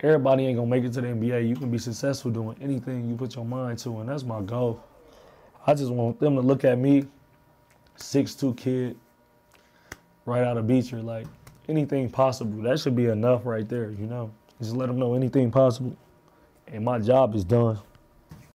everybody ain't gonna make it to the NBA. You can be successful doing anything you put your mind to, and that's my goal. I just want them to look at me, six two kid, right out of Beecher, like anything possible. That should be enough right there, you know. Just let them know anything possible, and my job is done.